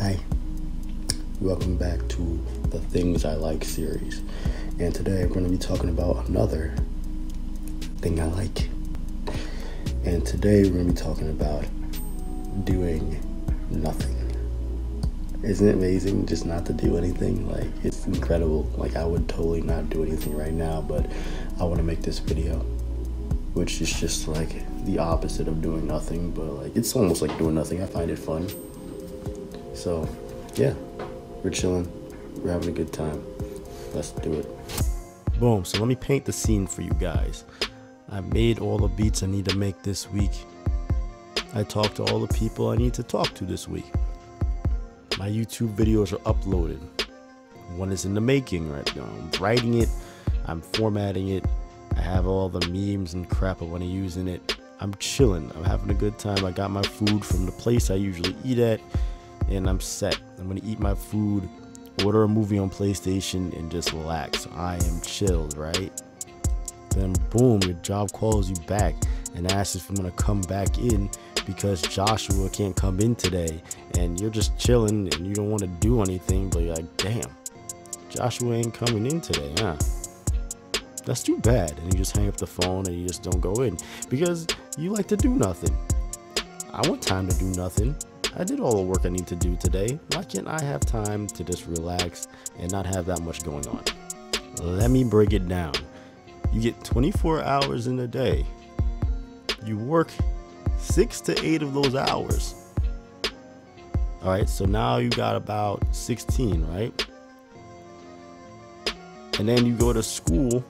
Hi, welcome back to the Things I Like series. And today we're going to be talking about another thing I like. And today we're going to be talking about doing nothing. Isn't it amazing just not to do anything? Like, it's incredible. Like, I would totally not do anything right now, but I want to make this video, which is just like the opposite of doing nothing, but like, it's almost like doing nothing. I find it fun. So, yeah, we're chilling. We're having a good time. Let's do it. Boom. So, let me paint the scene for you guys. I made all the beats I need to make this week. I talked to all the people I need to talk to this week. My YouTube videos are uploaded. One is in the making right now. I'm writing it, I'm formatting it. I have all the memes and crap I want to use in it. I'm chilling. I'm having a good time. I got my food from the place I usually eat at and I'm set. I'm gonna eat my food, order a movie on PlayStation, and just relax. I am chilled, right? Then boom, your job calls you back and asks if I'm gonna come back in because Joshua can't come in today, and you're just chilling and you don't want to do anything, but you're like, damn, Joshua ain't coming in today, huh? That's too bad. And you just hang up the phone and you just don't go in because you like to do nothing. I want time to do nothing. I did all the work I need to do today. Why can't I have time to just relax and not have that much going on? Let me break it down. You get 24 hours in a day. You work six to eight of those hours. All right, so now you got about 16, right? And then you go to school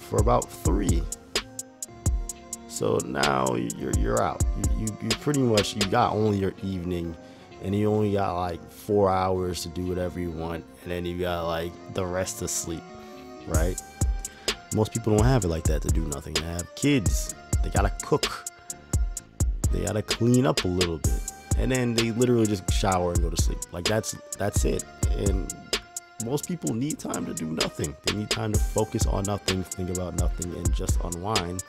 for about three. So now you're you're out. You, you you pretty much you got only your evening, and you only got like four hours to do whatever you want, and then you got like the rest to sleep, right? Most people don't have it like that to do nothing. They have kids. They gotta cook. They gotta clean up a little bit, and then they literally just shower and go to sleep. Like that's that's it. And most people need time to do nothing. They need time to focus on nothing, think about nothing, and just unwind.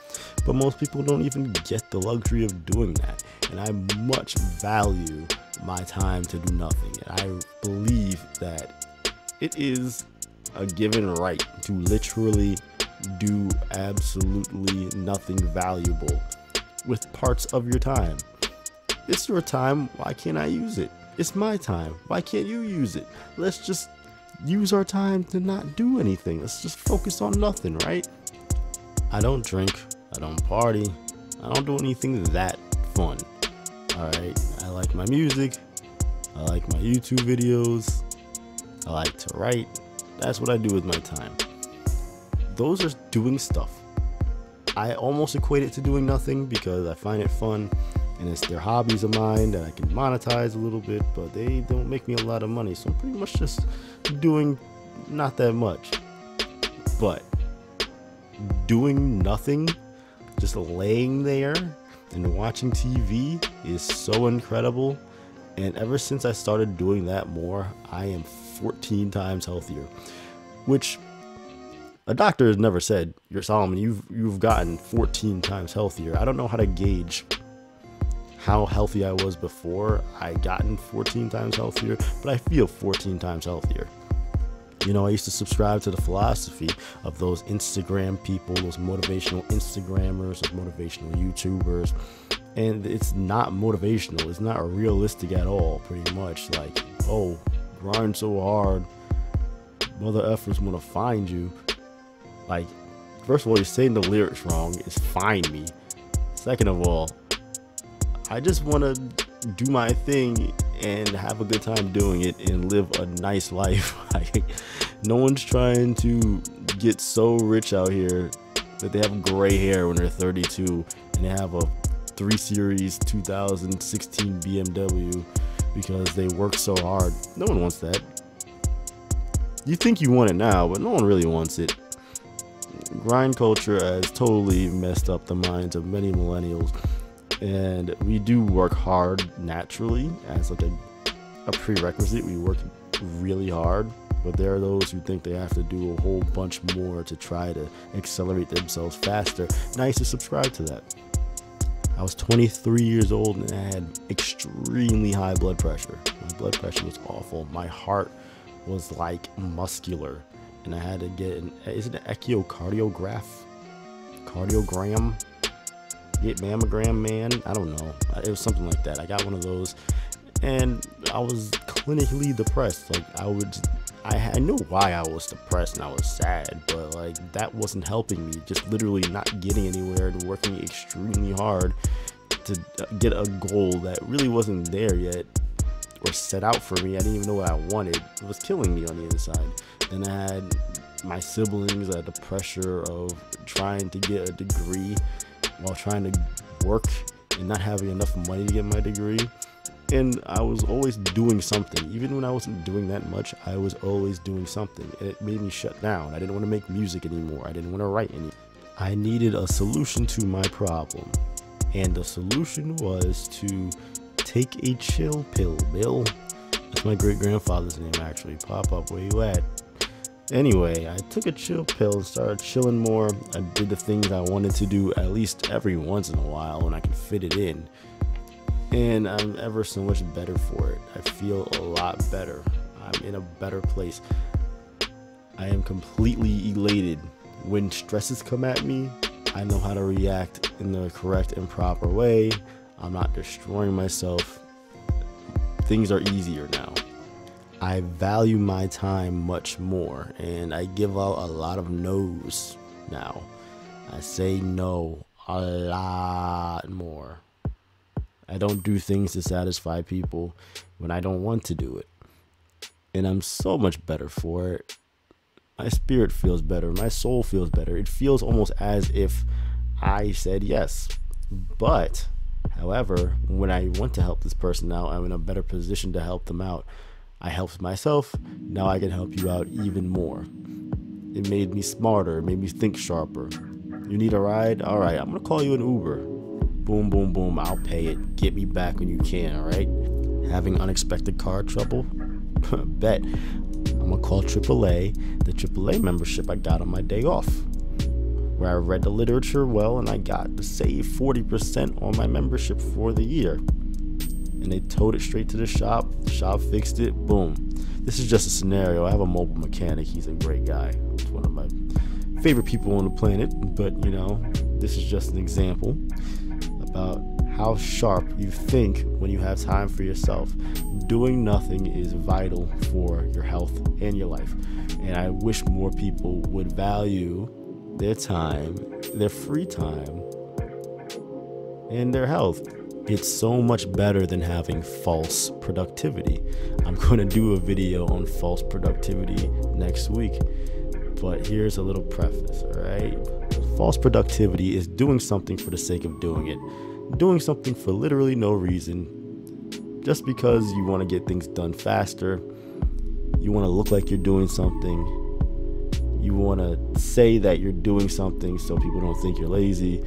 But most people don't even get the luxury of doing that. And I much value my time to do nothing. And I believe that it is a given right to literally do absolutely nothing valuable with parts of your time. It's your time. Why can't I use it? It's my time. Why can't you use it? Let's just use our time to not do anything. Let's just focus on nothing, right? I don't drink, I don't party, I don't do anything that fun. Alright, I like my music, I like my YouTube videos, I like to write. That's what I do with my time. Those are doing stuff. I almost equate it to doing nothing because I find it fun and it's their hobbies of mine that I can monetize a little bit, but they don't make me a lot of money. So I'm pretty much just doing not that much. But doing nothing, just laying there and watching TV is so incredible. And ever since I started doing that more, I am 14 times healthier. Which a doctor has never said, "You're Solomon, you've you've gotten 14 times healthier." I don't know how to gauge how healthy I was before I gotten 14 times healthier, but I feel 14 times healthier. You know, I used to subscribe to the philosophy of those Instagram people, those motivational Instagrammers, those motivational YouTubers, and it's not motivational. It's not realistic at all, pretty much. Like, oh, grind so hard, mother efforts want to find you. Like, first of all, you're saying the lyrics wrong. It's find me. Second of all, I just want to do my thing and have a good time doing it and live a nice life. no one's trying to get so rich out here that they have gray hair when they're 32 and they have a 3 Series 2016 BMW because they work so hard. No one wants that. You think you want it now, but no one really wants it. Grind culture has totally messed up the minds of many millennials and we do work hard naturally as like a, a prerequisite we work really hard but there are those who think they have to do a whole bunch more to try to accelerate themselves faster and i used to subscribe to that I was 23 years old and I had extremely high blood pressure. My blood pressure was awful. My heart was like muscular, and I had to get an is it an echocardiograph? Cardiogram? Get mammogram, man. I don't know. It was something like that. I got one of those, and I was clinically depressed. Like I would, I, I knew why I was depressed and I was sad, but like that wasn't helping me. Just literally not getting anywhere and working extremely hard to uh, get a goal that really wasn't there yet or set out for me. I didn't even know what I wanted. It was killing me on the inside. Then I had my siblings, I had the pressure of trying to get a degree while trying to work and not having enough money to get my degree. And I was always doing something. Even when I wasn't doing that much, I was always doing something. And it made me shut down. I didn't want to make music anymore. I didn't want to write anymore. I needed a solution to my problem. And the solution was to take a chill pill, Bill. That's my great grandfather's name, actually. Pop up, where you at? Anyway, I took a chill pill started chilling more. I did the things I wanted to do at least every once in a while when I can fit it in. And I'm ever so much better for it. I feel a lot better. I'm in a better place. I am completely elated. When stresses come at me, I know how to react in the correct and proper way. I'm not destroying myself. Things are easier now. I value my time much more and I give out a lot of no's now. I say no a lot more. I don't do things to satisfy people when I don't want to do it. And I'm so much better for it. My spirit feels better. My soul feels better. It feels almost as if I said yes. But, however, when I want to help this person out, I'm in a better position to help them out I helped myself. Now I can help you out even more. It made me smarter. It made me think sharper. You need a ride? All right, I'm to call you an Uber. Boom, boom, boom. I'll pay it. Get me back when you can, all right? Having unexpected car trouble? Bet. I'm to call AAA, the AAA membership I got on my day off, where I read the literature well and I got to save 40% on my membership for the year and they towed it straight to the shop. The shop fixed it. Boom. This is just a scenario. I have a mobile mechanic. He's a great guy. He's one of my favorite people on the planet. But you know, this is just an example about how sharp you think when you have time for yourself. Doing nothing is vital for your health and your life. And I wish more people would value their time, their free time, and their health it's so much better than having false productivity. I'm going to do a video on false productivity next week. But here's a little preface, all right? False productivity is doing something for the sake of doing it, doing something for literally no reason, just because you want to get things done faster, you want to look like you're doing something, you want to say that you're doing something so people don't think you're lazy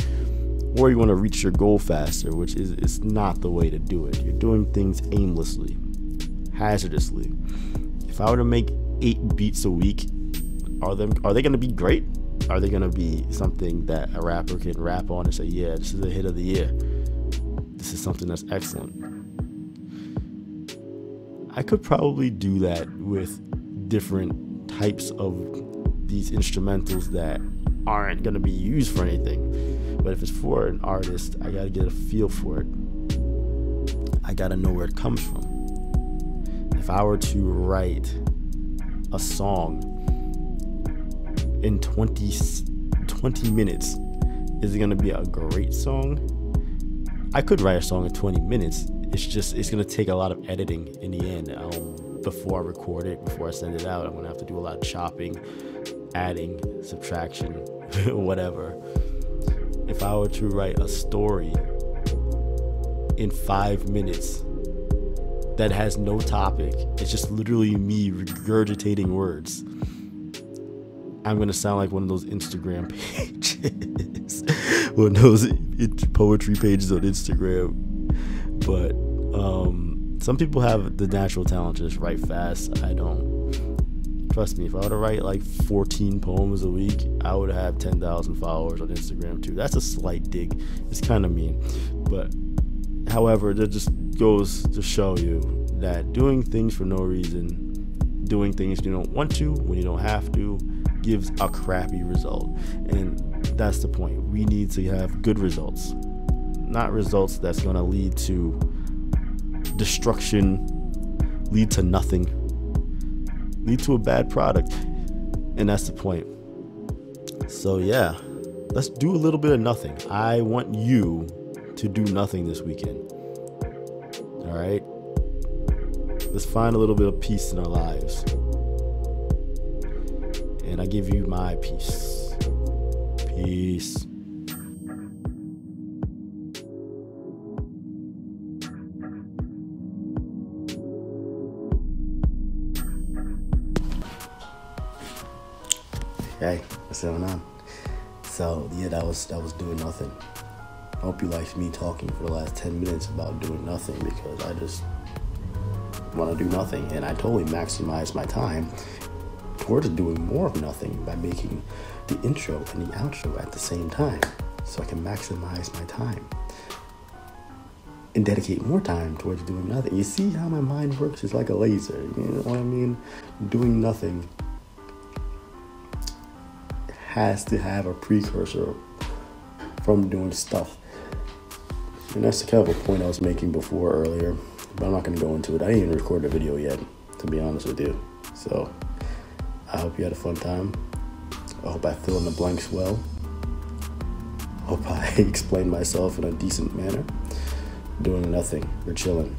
or you want to reach your goal faster, which is it's not the way to do it. You're doing things aimlessly, hazardously. If I were to make eight beats a week, are them are they going to be great? Are they going to be something that a rapper can rap on and say, "Yeah, this is a hit of the year. This is something that's excellent." I could probably do that with different types of these instrumentals that aren't going to be used for anything but if it's for an artist, I gotta get a feel for it. I gotta know where it comes from. If I were to write a song in 20, 20 minutes, is it gonna be a great song? I could write a song in 20 minutes. It's just it's gonna take a lot of editing in the end. Um, before I record it, before I send it out, I'm gonna have to do a lot of chopping, adding, subtraction, whatever if I were to write a story in five minutes that has no topic, it's just literally me regurgitating words. I'm gonna sound like one of those Instagram pages, one of those poetry pages on Instagram. But um, some people have the natural talent to just write fast. I don't. Trust me, if I were to write like 14 poems a week, I would have 10,000 followers on Instagram too. That's a slight dig. It's kind of mean. But however, that just goes to show you that doing things for no reason, doing things you don't want to when you don't have to, gives a crappy result. And that's the point. We need to have good results, not results that's going to lead to destruction, lead to nothing, lead to a bad product. And that's the point. So, yeah, let's do a little bit of nothing. I want you to do nothing this weekend. All right? Let's find a little bit of peace in our lives. And I give you my peace. Peace. Hey, what's going on? So yeah, that was that was doing nothing. I hope you liked me talking for the last ten minutes about doing nothing because I just want to do nothing, and I totally maximize my time towards doing more of nothing by making the intro and the outro at the same time, so I can maximize my time and dedicate more time towards doing nothing. You see how my mind works? It's like a laser. You know what I mean? Doing nothing has to have a precursor from doing stuff. And that's the kind of a point I was making before earlier, but I'm not going to go into it. I didn't even record a video yet, to be honest with you. So I hope you had a fun time. I hope I fill in the blanks well. I hope I explained myself in a decent manner. Doing nothing. We're chilling.